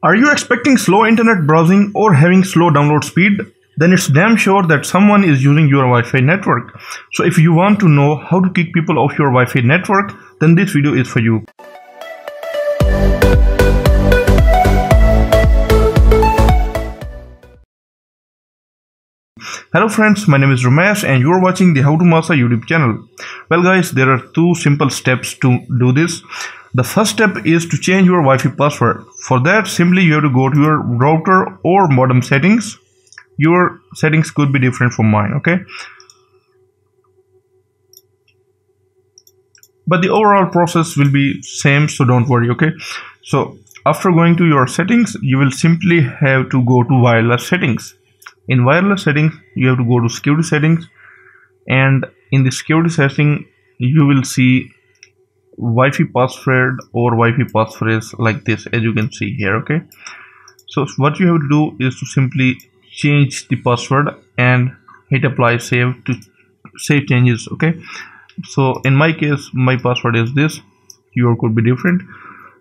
Are you expecting slow internet browsing or having slow download speed? Then it's damn sure that someone is using your Wi-Fi network. So if you want to know how to kick people off your Wi-Fi network, then this video is for you. Hello friends, my name is Ramesh and you are watching the How to Master YouTube channel. Well guys, there are two simple steps to do this. The first step is to change your Wi-Fi password. For that, simply you have to go to your router or modem settings. Your settings could be different from mine, okay? But the overall process will be same, so don't worry, okay? So after going to your settings, you will simply have to go to wireless settings. In wireless settings, you have to go to security settings and in the security setting, you will see Wi-Fi password or Wi-Fi passphrase like this as you can see here okay? So what you have to do is to simply change the password and hit apply save to save changes okay? So in my case my password is this. Your could be different.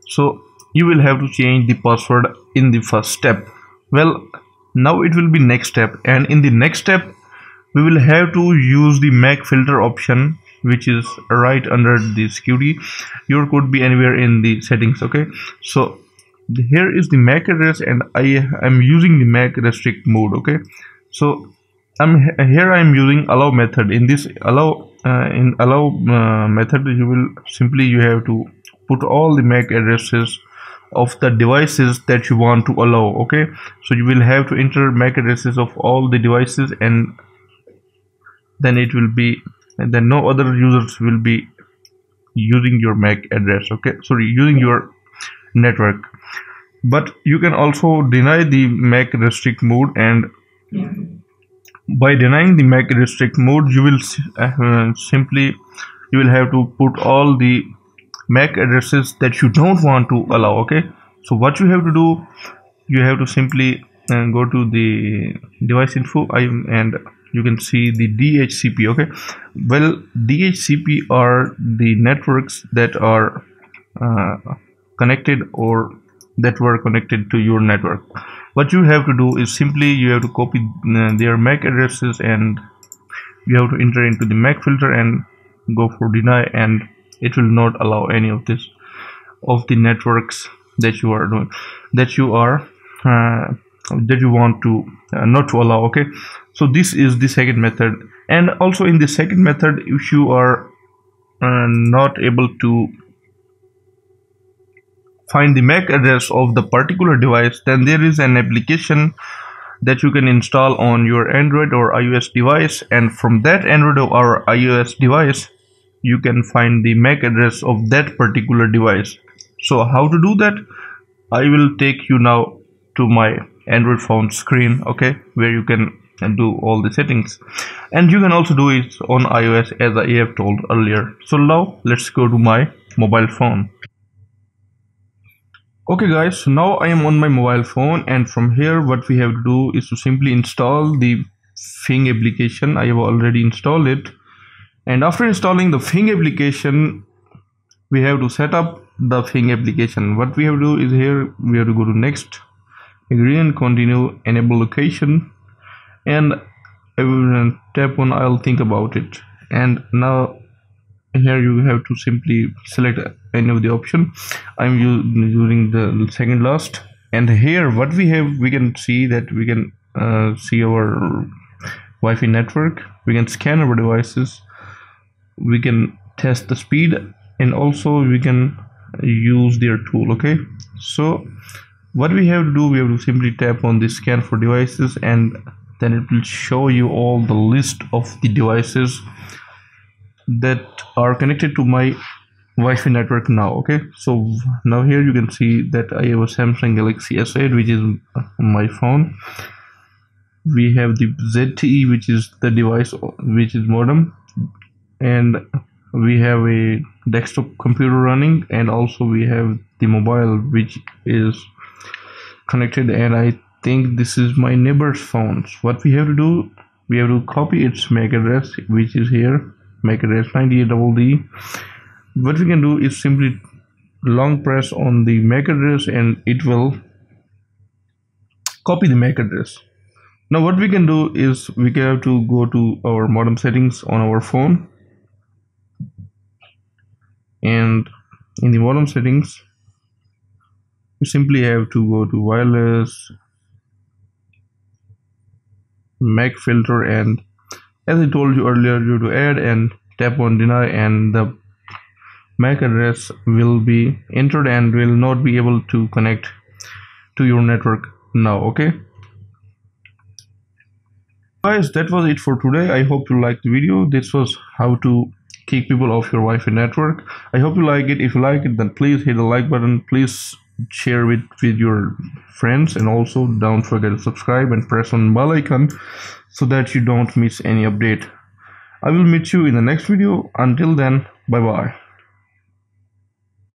So you will have to change the password in the first step. Well now it will be next step. And in the next step we will have to use the MAC filter option which is right under the security your could be anywhere in the settings okay? So here is the MAC address and I am using the MAC restrict mode okay? So I'm here I'm using allow method. In this allow uh, in allow uh, method you will simply you have to put all the MAC addresses of the devices that you want to allow okay? So you will have to enter MAC addresses of all the devices and then it will be and then no other users will be using your MAC address okay? Sorry using your network. But you can also deny the MAC restrict mode and by denying the MAC restrict mode you will uh, simply you will have to put all the MAC addresses that you don't want to allow okay? So what you have to do you have to simply uh, go to the device info and you can see the DHCP okay? Well DHCP are the networks that are uh, connected or that were connected to your network. What you have to do is simply you have to copy uh, their MAC addresses and you have to enter into the MAC filter and go for deny and it will not allow any of this of the networks that you are doing that you are uh, that you want to uh, not to allow okay so this is the second method. And also in the second method if you are uh, not able to find the MAC address of the particular device then there is an application that you can install on your Android or iOS device. And from that Android or iOS device you can find the MAC address of that particular device. So how to do that? I will take you now to my android phone screen okay where you can do all the settings. And you can also do it on ios as i have told earlier. So now let's go to my mobile phone. Okay guys so now i am on my mobile phone and from here what we have to do is to simply install the Fing application. I have already installed it. And after installing the Fing application we have to set up the Fing application. What we have to do is here we have to go to next agree and continue enable location and I will tap on I'll think about it. And now here you have to simply select any of the option. I'm using the second last. And here what we have we can see that we can uh, see our Wi-Fi network. We can scan our devices. We can test the speed. And also we can use their tool okay? So what we have to do we have to simply tap on the scan for devices and then it will show you all the list of the devices that are connected to my Wi-Fi network now okay? So now here you can see that I have a Samsung Galaxy S8 which is my phone. We have the ZTE which is the device which is modem. And we have a desktop computer running and also we have the mobile which is connected and I think this is my neighbor's phone what we have to do we have to copy its MAC address which is here MAC address 98DD what we can do is simply long press on the MAC address and it will copy the MAC address. Now what we can do is we have to go to our modem settings on our phone. And in the modem settings we simply have to go to wireless MAC filter and as I told you earlier you to add and tap on deny and the MAC address will be entered and will not be able to connect to your network now okay? Guys that was it for today. I hope you liked the video. This was how to kick people off your wi-fi network. I hope you like it. If you like it then please hit the like button. Please share it with your friends and also don't forget to subscribe and press on bell icon so that you don't miss any update. I will meet you in the next video. Until then bye bye